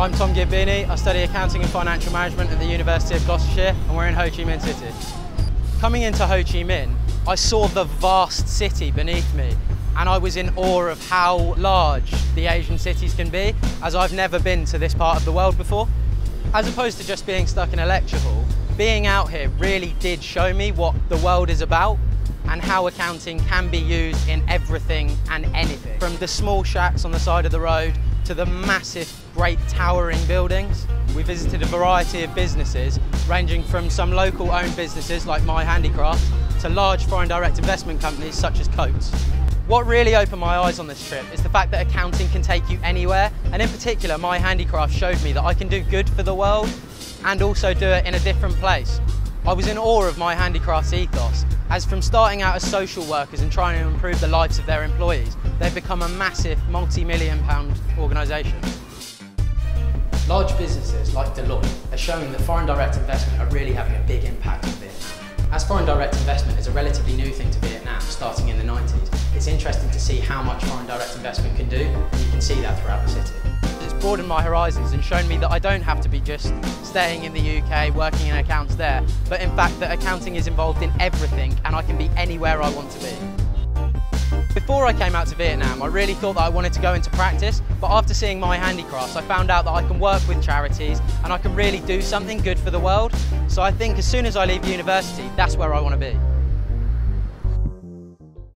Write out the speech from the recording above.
I'm Tom Gibbini. I study accounting and financial management at the University of Gloucestershire and we're in Ho Chi Minh City. Coming into Ho Chi Minh, I saw the vast city beneath me and I was in awe of how large the Asian cities can be as I've never been to this part of the world before. As opposed to just being stuck in a lecture hall, being out here really did show me what the world is about and how accounting can be used in everything and anything. From the small shacks on the side of the road to the massive, great towering buildings. We visited a variety of businesses, ranging from some local owned businesses like Mai Handicraft to large foreign direct investment companies such as Coats. What really opened my eyes on this trip is the fact that accounting can take you anywhere, and in particular, Mai Handicraft showed me that I can do good for the world and also do it in a different place. I was in awe of Mai Handicraft's ethos, as from starting out as social workers and trying to improve the lives of their employees, they've become a massive multi-million pound organisation. Large businesses like Deloitte are showing that foreign direct investment are really having a big impact on Vietnam. As foreign direct investment is a relatively new thing to Vietnam, starting in the 90s, it's interesting to see how much foreign direct investment can do, and you can see that throughout the city broadened my horizons and shown me that I don't have to be just staying in the UK, working in accounts there, but in fact that accounting is involved in everything and I can be anywhere I want to be. Before I came out to Vietnam, I really thought that I wanted to go into practice, but after seeing Mai Handicrafts, I found out that I can work with charities and I can really do something good for the world. So I think as soon as I leave university, that's where I want to be.